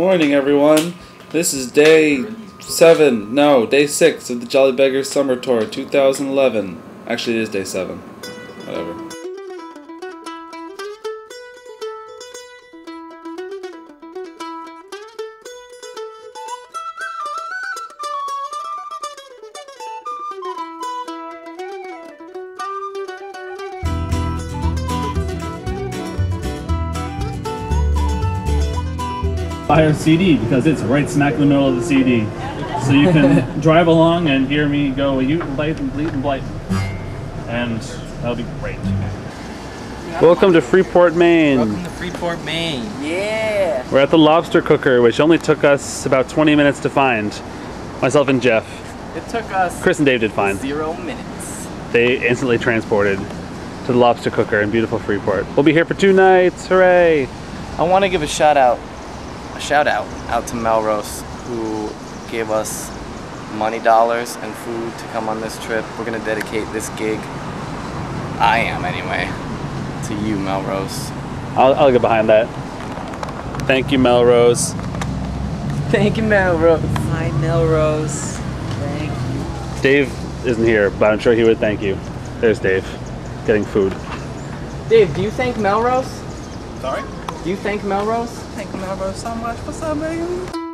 morning, everyone. This is day seven, no, day six of the Jolly Beggars Summer Tour 2011. Actually, it is day seven. Whatever. Buy a CD because it's right smack in the middle of the CD. So you can drive along and hear me go you blight and bleat and blight. And that'll be great. Welcome to Freeport, Maine. Welcome to Freeport, Maine. Yeah. We're at the Lobster Cooker, which only took us about 20 minutes to find. Myself and Jeff. It took us Chris and Dave did find. zero minutes. They instantly transported to the Lobster Cooker in beautiful Freeport. We'll be here for two nights. Hooray! I want to give a shout out, a shout out out to Melrose who gave us money dollars and food to come on this trip. We're gonna dedicate this gig. I am anyway. To you, Melrose. I'll, I'll get behind that. Thank you, Melrose. Thank you, Melrose. Hi, Melrose. Thank you. Dave isn't here, but I'm sure he would thank you. There's Dave, getting food. Dave, do you thank Melrose? Sorry? Do you thank Melrose? Thank Melrose, so much for subbing.